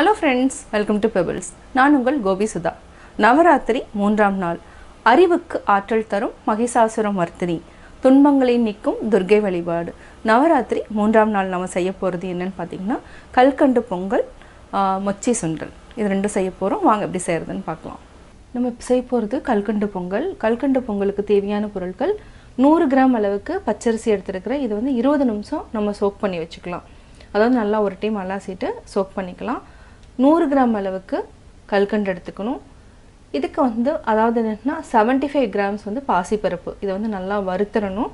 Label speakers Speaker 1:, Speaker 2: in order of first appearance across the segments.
Speaker 1: Hello friends welcome to Pebbles நான் உங்கள் கோபி சுதா. நவராத்திரி மூன்றாம் நாள். அறிவுக்கு ஆற்றல் தரும் மகிஷாசுரம் வர்த்தினி. துன்பங்களை நிற்கும் துர்க்கை வழிபாடு. நவராத்திரி மூன்றாம் நாள் நம்ம செய்ய போகிறது என்னன்னு பார்த்தீங்கன்னா கல்கண்டு பொங்கல் மொச்சி சுண்டல். இது ரெண்டும் செய்ய போகிறோம் வாங்க எப்படி செய்கிறதுன்னு பார்க்கலாம் நம்ம செய்ய போகிறது கல்கண்டு பொங்கல். கல்கண்டு பொங்கலுக்கு தேவையான பொருட்கள் நூறு கிராம் அளவுக்கு பச்சரிசி எடுத்துருக்கிறேன் இது வந்து இருபது நிமிஷம் நம்ம சோக் பண்ணி வச்சுக்கலாம். அதாவது நல்லா ஒரு டைம் அலாசிட்டு சோக் பண்ணிக்கலாம். நூறு கிராம் அளவுக்கு கல்கண்டு எடுத்துக்கணும். இதுக்கு வந்து அதாவது என்னன்னா செவன்ட்டி ஃபைவ் கிராம்ஸ் வந்து பாசிப்பருப்பு. இதை வந்து நல்லா வறுத்துறணும்.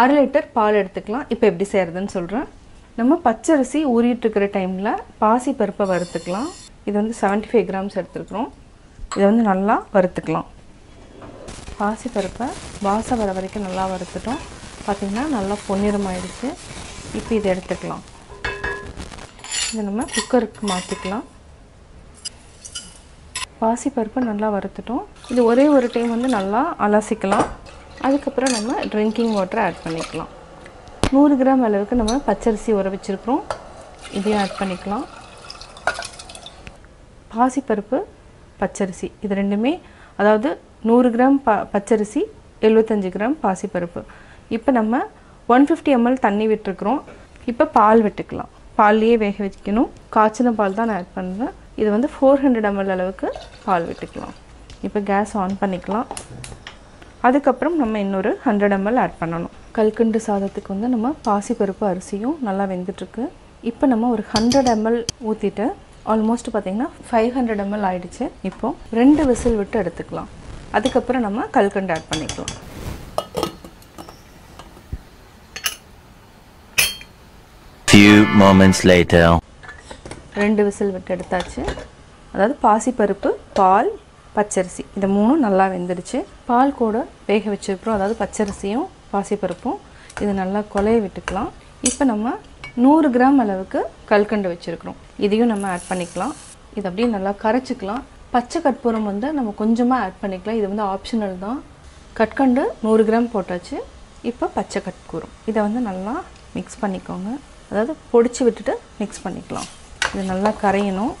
Speaker 1: அரை லிட்டர் பால் எடுத்துக்கலாம். இப்போ எப்படி செய்கிறதுன்னு சொல்கிறேன் நம்ம பச்சரிசி ஊறிட்டு இருக்கிற டைமில் பாசிப்பருப்பை வறுத்துக்கலாம். இது வந்து செவன்ட்டி ஃபைவ் கிராம்ஸ் எடுத்துருக்குறோம். இதை வந்து நல்லா வறுத்துக்கலாம். பாசிப்பருப்பை வாசம் வர வரைக்கும் நல்லா வறுத்துட்டோம். பார்த்திங்கன்னா நல்லா பொன்னிறமாயிடுச்சு. இப்போ இதை எடுத்துக்கலாம். இதை நம்ம குக்கருக்கு மாற்றிக்கலாம் பாசிப்பருப்பை நல்லா வறுத்துட்டோம். இது ஒரே ஒரு டைம் வந்து நல்லா அலசிக்கலாம். அதுக்கப்புறம் நம்ம ட்ரிங்கிங் வாட்டர் ஆட் பண்ணிக்கலாம். நூறு கிராம் அளவுக்கு நம்ம பச்சரிசி உர வச்சுருக்கிறோம். இதையும் ஆட் பண்ணிக்கலாம். பாசிப்பருப்பு பச்சரிசி இது ரெண்டுமே அதாவது நூறு கிராம் ப பச்சரிசி எழுபத்தஞ்சு கிராம் பாசிப்பருப்பு இப்போ நம்ம ஒன் ஃபிஃப்டி எம்எல் தண்ணி விட்டுருக்குறோம். இப்போ பால் விட்டுக்கலாம். பால்லையே வேக வைக்கணும். காய்ச்சின பால் தான் நான் ஆட் பண்ணுறேன். இது வந்து ஃபோர் ஹண்ட்ரட் எம்எல் அளவுக்கு பால் விட்டுக்கலாம். இப்போ கேஸ் ஆன் பண்ணிக்கலாம். அதுக்கப்புறம் நம்ம இன்னொரு ஹண்ட்ரட் எம்எல் ஆட் பண்ணணும். கல்கண்டு சாதத்துக்கு வந்து நம்ம பாசிப்பருப்பு அரிசியும் நல்லா வெந்துட்டுருக்கு. இப்போ நம்ம ஒரு ஹண்ட்ரட் எம்எல் ஊற்றிட்டு ஆல்மோஸ்ட் பார்த்தீங்கன்னா ஃபைவ் ஹண்ட்ரட் எம்எல் ஆயிடுச்சு. இப்போ ரெண்டு விசில் விட்டு எடுத்துக்கலாம். அதுக்கப்புறம் நம்ம கல்கண்டு ஆட் பண்ணிக்கலாம்.
Speaker 2: Few moments later.
Speaker 1: ரெண்டு விசில் விட்டு எடுத்தாச்சு. அதாவது பாசிப்பருப்பு பால் பச்சரிசி. இந்த மூணும் நல்லா வெந்துடுச்சு. பால் கூட வேக வச்சிருக்கிறோம். அதாவது பச்சரிசியும் பாசிப்பருப்பும். இது நல்லா கொலைய விட்டுக்கலாம். இப்போ நம்ம நூறு கிராம் அளவுக்கு கல்கண்டு வச்சுருக்கிறோம். இதையும் நம்ம ஆட் பண்ணிக்கலாம். இது அப்படியே நல்லா கரைச்சிக்கலாம். பச்சை கற்பூரம் வந்து நம்ம கொஞ்சமாக ஆட் பண்ணிக்கலாம். இது வந்து ஆப்ஷனல் தான். கற்கண்டு நூறு கிராம் போட்டாச்சு. இப்போ பச்சை கற்பூரம். இதை வந்து நல்லா மிக்ஸ் பண்ணிக்கோங்க. அதாவது பொடிச்சு விட்டுட்டு மிக்ஸ் பண்ணிக்கலாம். இது நல்லா கரையணும்.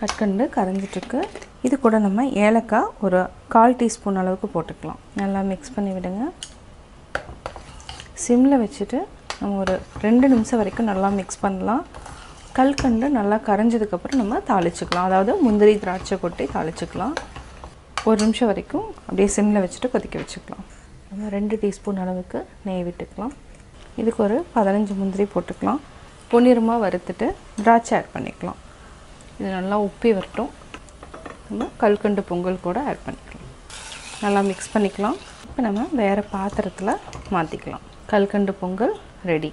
Speaker 1: கற்கண்டு கரைஞ்சிட்ருக்கு. இது கூட நம்ம ஏலக்காய் ஒரு கால் டீஸ்பூன் அளவுக்கு போட்டுக்கலாம். நல்லா மிக்ஸ் பண்ணி விடுங்க. சிம்மில் வச்சுட்டு நம்ம ஒரு ரெண்டு நிமிஷம் வரைக்கும் நல்லா மிக்ஸ் பண்ணலாம். கல்கண்டு நல்லா கரைஞ்சதுக்கப்புறம் நம்ம தாளிச்சுக்கலாம். அதாவது முந்திரி திராட்சை கொட்டி தாளிச்சுக்கலாம். ஒரு நிமிஷம் வரைக்கும் அப்படியே சிம்மில் வச்சுட்டு கொதிக்க வச்சுக்கலாம். நம்ம ரெண்டு டீஸ்பூன் அளவுக்கு நெய் விட்டுக்கலாம். இதுக்கு ஒரு பதினஞ்சு முந்திரி போட்டுக்கலாம். பொன்னிறமாக வறுத்துட்டு திராட்சை ஆட் பண்ணிக்கலாம். இது நல்லா உப்பி வரட்டும். நம்ம கல்கண்டு பொங்கல் கூட ஆட் பண்ணிக்கலாம். நல்லா மிக்ஸ் பண்ணிக்கலாம். இப்போ நம்ம வேறு பாத்திரத்தில் மாற்றிக்கலாம் கல்கண்டு பொங்கல் ரெடி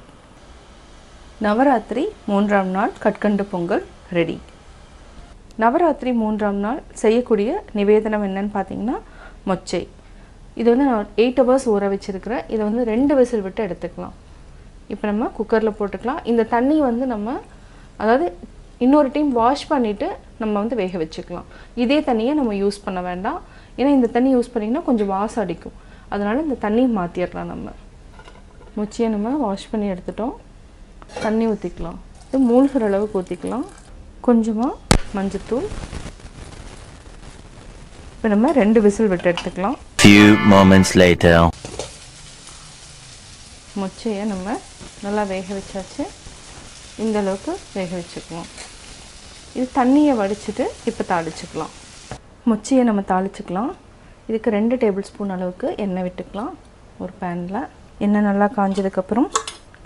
Speaker 1: நவராத்திரி மூன்றாம் நாள் கற்கண்டு பொங்கல் ரெடி நவராத்திரி மூன்றாம் நாள் செய்யக்கூடிய நிவேதனம் என்னன்னு பார்த்தீங்கன்னா மொச்சை. இது வந்து நான் எயிட் ஹவர்ஸ் ஊற வச்சுருக்கிறேன். இதை வந்து ரெண்டு விசில் விட்டு எடுத்துக்கலாம். இப்போ நம்ம குக்கரில் போட்டுக்கலாம். இந்த தண்ணி வந்து நம்ம அதாவது இன்னொரு டைம் வாஷ் பண்ணிவிட்டு நம்ம வந்து வேக வச்சுக்கலாம். இதே தண்ணியை நம்ம யூஸ் பண்ண வேண்டாம். ஏன்னா இந்த தண்ணி யூஸ் பண்ணிங்கன்னா கொஞ்சம் வாசம் அடிக்கும். அதனால் இந்த தண்ணியை மாற்றிடலாம் நம்ம. முச்சியை நம்ம வாஷ் பண்ணி எடுத்துட்டோம். தண்ணி ஊற்றிக்கலாம் இது மூழ்கிற அளவுக்கு ஊற்றிக்கலாம் கொஞ்சமாக மஞ்சத்தூள். இப்போ நம்ம ரெண்டு விசில் விட்டு எடுத்துக்கலாம்.
Speaker 2: Few moments later.
Speaker 1: மொச்சையை நம்ம நல்லா வேக வச்சாச்சு. இந்த அளவுக்கு வேக வச்சுக்குவோம் இது தண்ணியை வடிச்சிட்டு இப்போ தாளிச்சுக்கலாம். மொச்சியை நம்ம தாளிச்சுக்கலாம். இதுக்கு ரெண்டு டேபிள் ஸ்பூன் அளவுக்கு எண்ணெய் விட்டுக்கலாம். ஒரு பேனில். எண்ணெய் நல்லா காஞ்சதுக்கப்புறம்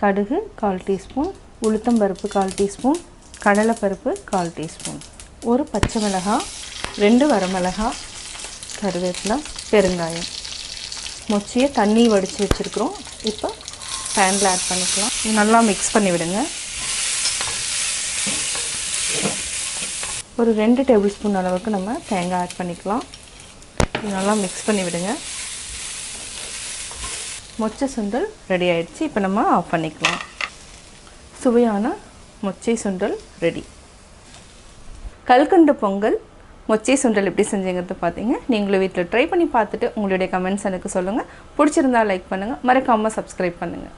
Speaker 1: கடுகு கால் டீஸ்பூன் உளுத்தம்பருப்பு கால் டீஸ்பூன் கடலைப்பருப்பு கால் டீஸ்பூன். ஒரு பச்சை மிளகாய் ரெண்டு வரமிளகாய் கருவேப்பிலை பெருங்காயம். மொச்சியை தண்ணி வடித்து வச்சுருக்குறோம். இப்போ பேனில் ஆட் பண்ணிக்கலாம். நல்லா மிக்ஸ் பண்ணி விடுங்க. ஒரு ரெண்டு டேபிள் ஸ்பூன் அளவுக்கு நம்ம தேங்காய் ஆட் பண்ணிக்கலாம். நல்லா மிக்ஸ் பண்ணி விடுங்க. மொச்சை சுண்டல் ரெடி ஆயிடுச்சு. இப்போ நம்ம ஆஃப் பண்ணிக்கலாம். சுவையான மொச்சை சுண்டல் ரெடி கல்கண்டு பொங்கல் மொச்சை சுண்டல் எப்படி செஞ்சுங்கிறது பார்த்தீங்க நீங்களும் வீட்டில் ட்ரை பண்ணி பார்த்துட்டு உங்களுடைய கமெண்ட்ஸ் எனக்கு சொல்லுங்கள் பிடிச்சிருந்தா லைக் பண்ணுங்கள் மறக்காமல் சப்ஸ்கிரைப் பண்ணுங்கள்